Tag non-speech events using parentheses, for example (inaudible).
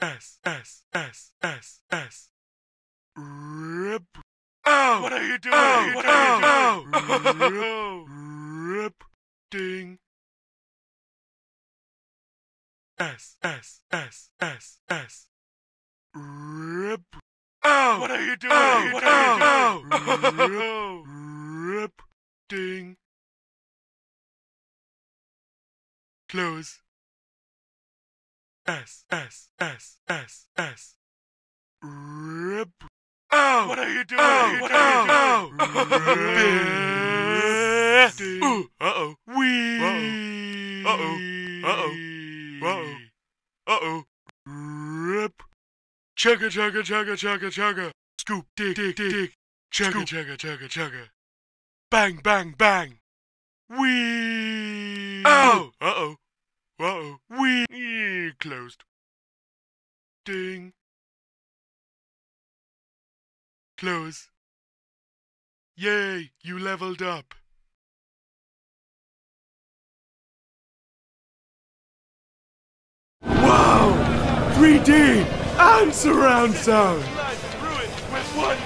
S S S S S. Rip. Oh, what are you doing? Oh, what are you doing? Oh, rip. (laughs) Ding. S S S S S. Rip. Oh, what are you doing? Oh, what are you oh. doing? Oh. Rip. Ding. Close. S S S S S. Rip. Oh, what are you doing? Oh, what are you doing? Uh oh. Wee. Uh oh. Uh oh. Uh oh. Uh oh. Rip. Chugga chugga chugga chugga chugga. Scoop dig dig dig dig. Chugga chugga chugga chugga. Bang bang bang. Wee. Oh. Uh oh. Uh oh. Wee. Closed. Ding. Close. Yay, you leveled up. Wow! 3D and surround sound! Through it with one